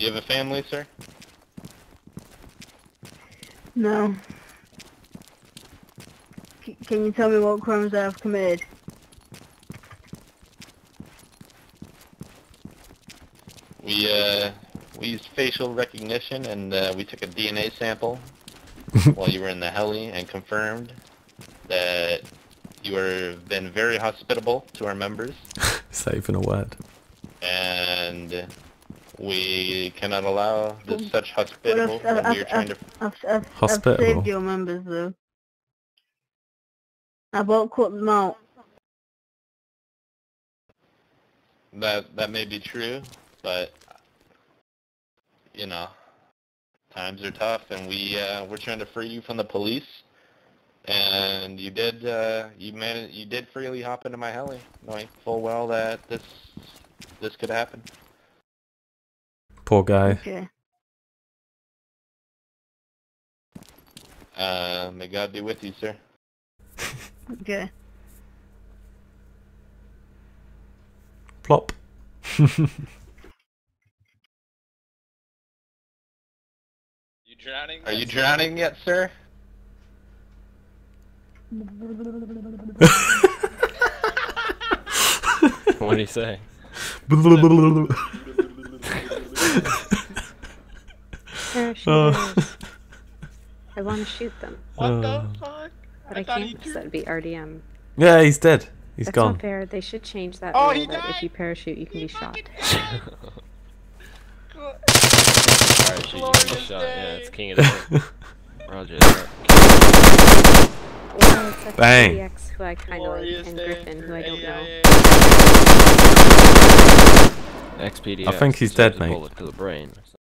Do you have a family, sir? No. C- can you tell me what crimes I have committed? We uh, we used facial recognition and uh, we took a DNA sample while you were in the heli and confirmed that you were been very hospitable to our members Is that even a word? and we cannot allow this such hospitable I've, I've, we are trying to I've, I've, I've Hospitable. saved your members though. I won't cut them out. that that may be true but you know times are tough and we uh, we're trying to free you from the police and you did uh, you man you did freely hop into my heli knowing full well that this this could happen Poor guy. Okay. uh, may God be with you sir Okay. Plop. You drowning? are you drowning yet sir What do you say? Parachuters. I want to shoot them, What Uh. the fuck? but I, thought can't he because that'd be RDM. yeah, he's dead. He's That's gone. not fair. They should change that Oh, rule that if you parachute, you can He be shot. fucking died! Alright, shoot, you can Glorious get shot. Yeah, it's king of the hill. Roger. Well, Bang. DX, who I kind of like, and Griffin, who I don't know. I think he's dead, mate.